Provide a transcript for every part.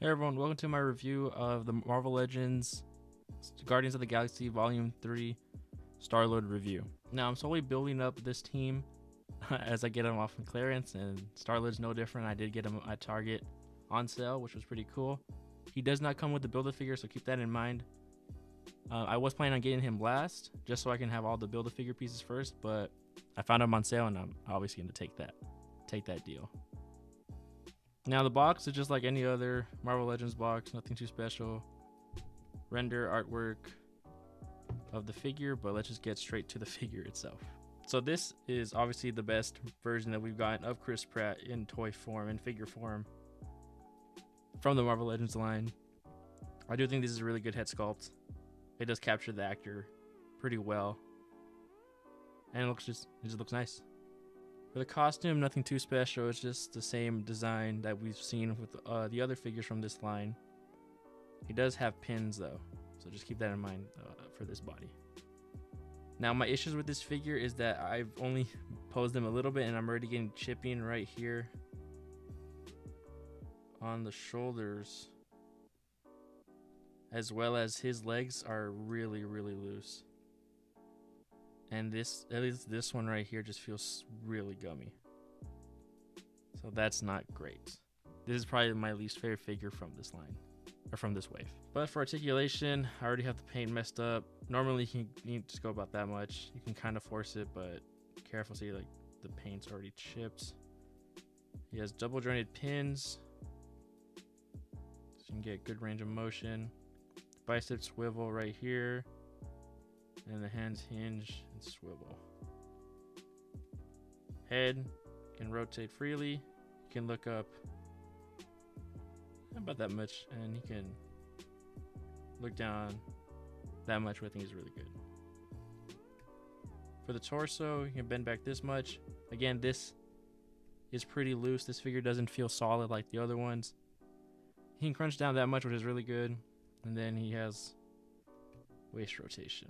Hey everyone, welcome to my review of the Marvel Legends Guardians of the Galaxy Volume 3 Star-Lord review. Now I'm slowly building up this team as I get them off from clearance and Star-Lord's no different. I did get him at Target on sale, which was pretty cool. He does not come with the Build-A-Figure, so keep that in mind. Uh, I was planning on getting him last, just so I can have all the Build-A-Figure pieces first, but I found him on sale and I'm obviously going to take that, take that deal. Now the box is just like any other Marvel Legends box, nothing too special. Render artwork of the figure, but let's just get straight to the figure itself. So this is obviously the best version that we've gotten of Chris Pratt in toy form and figure form from the Marvel Legends line. I do think this is a really good head sculpt. It does capture the actor pretty well. And it looks just it just looks nice. For the costume, nothing too special. It's just the same design that we've seen with uh, the other figures from this line. He does have pins though, so just keep that in mind uh, for this body. Now my issues with this figure is that I've only posed him a little bit and I'm already getting chipping right here on the shoulders as well as his legs are really really loose and this at least this one right here just feels really gummy. So that's not great. This is probably my least favorite figure from this line or from this wave. But for articulation i already have the paint messed up. Normally you can you just go about that much. You can kind of force it but careful see like the paint's already chipped. He has double jointed pins. So you can get good range of motion. Bicep swivel right here and the hands hinge and swivel. Head can rotate freely. You can look up about that much, and he can look down that much, which I think is really good. For the torso, you can bend back this much. Again, this is pretty loose. This figure doesn't feel solid like the other ones. He can crunch down that much, which is really good. And then he has waist rotation.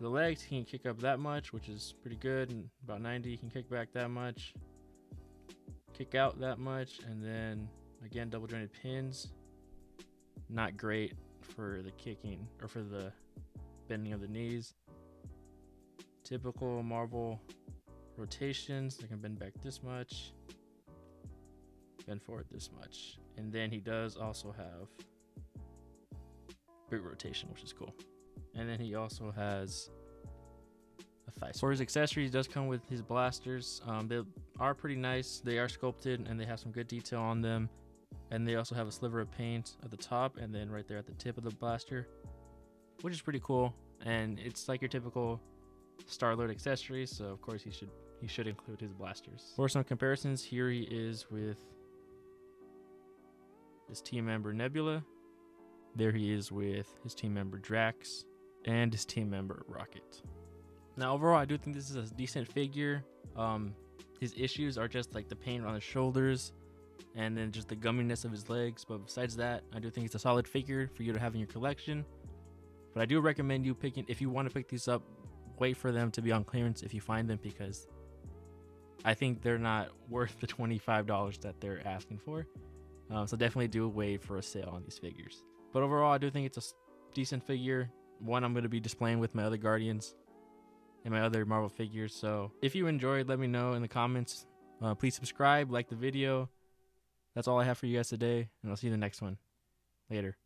The legs, he can kick up that much, which is pretty good. And about 90, he can kick back that much. Kick out that much. And then, again, double jointed pins. Not great for the kicking or for the bending of the knees. Typical Marvel rotations. They can bend back this much. Bend forward this much. And then he does also have boot rotation, which is cool. And then he also has a thigh. For his accessories, does come with his blasters. Um, they are pretty nice. They are sculpted and they have some good detail on them. And they also have a sliver of paint at the top and then right there at the tip of the blaster, which is pretty cool. And it's like your typical Star-Lord accessories, so of course he should he should include his blasters. For some comparisons, here he is with his team member Nebula. There he is with his team member Drax and his team member Rocket. Now, overall, I do think this is a decent figure. Um, his issues are just like the pain on his shoulders and then just the gumminess of his legs. But besides that, I do think it's a solid figure for you to have in your collection. But I do recommend you picking, if you want to pick these up, wait for them to be on clearance if you find them because I think they're not worth the $25 that they're asking for. Um, so definitely do wait for a sale on these figures. But overall, I do think it's a decent figure. One I'm going to be displaying with my other Guardians and my other Marvel figures. So if you enjoyed, let me know in the comments. Uh, please subscribe, like the video. That's all I have for you guys today, and I'll see you in the next one. Later.